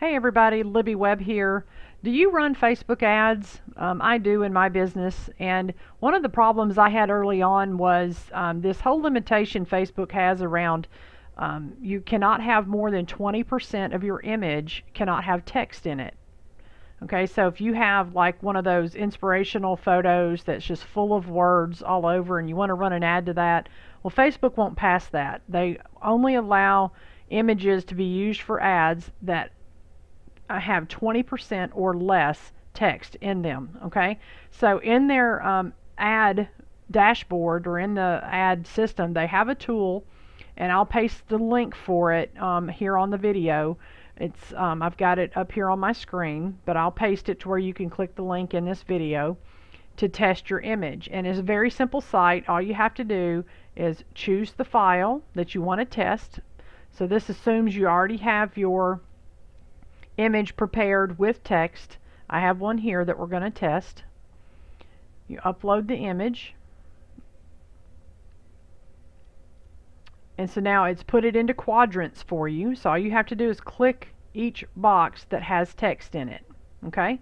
Hey everybody, Libby Webb here. Do you run Facebook ads? Um, I do in my business, and one of the problems I had early on was um, this whole limitation Facebook has around um, you cannot have more than 20% of your image cannot have text in it. Okay, so if you have like one of those inspirational photos that's just full of words all over and you want to run an ad to that, well, Facebook won't pass that. They only allow images to be used for ads that have 20% or less text in them. Okay, so in their um, ad dashboard or in the ad system, they have a tool, and I'll paste the link for it um, here on the video. It's um, I've got it up here on my screen, but I'll paste it to where you can click the link in this video to test your image. And it's a very simple site. All you have to do is choose the file that you want to test. So this assumes you already have your image prepared with text. I have one here that we're going to test. You upload the image. And so now it's put it into quadrants for you. So all you have to do is click each box that has text in it. Okay?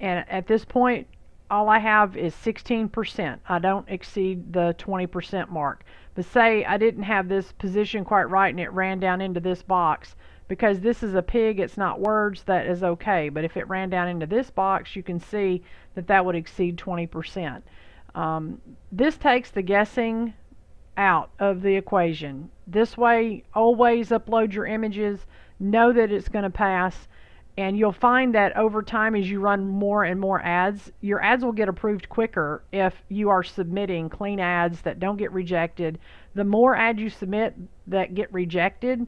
And at this point, all I have is 16%. I don't exceed the 20% mark. But say I didn't have this position quite right and it ran down into this box because this is a pig, it's not words, that is okay. But if it ran down into this box, you can see that that would exceed 20%. Um, this takes the guessing out of the equation. This way, always upload your images, know that it's going to pass, and you'll find that over time as you run more and more ads, your ads will get approved quicker if you are submitting clean ads that don't get rejected. The more ads you submit that get rejected,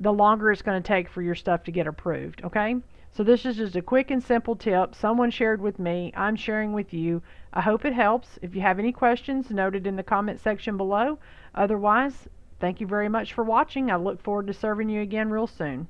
the longer it's going to take for your stuff to get approved, okay? So this is just a quick and simple tip someone shared with me. I'm sharing with you. I hope it helps. If you have any questions, note it in the comment section below. Otherwise, thank you very much for watching. I look forward to serving you again real soon.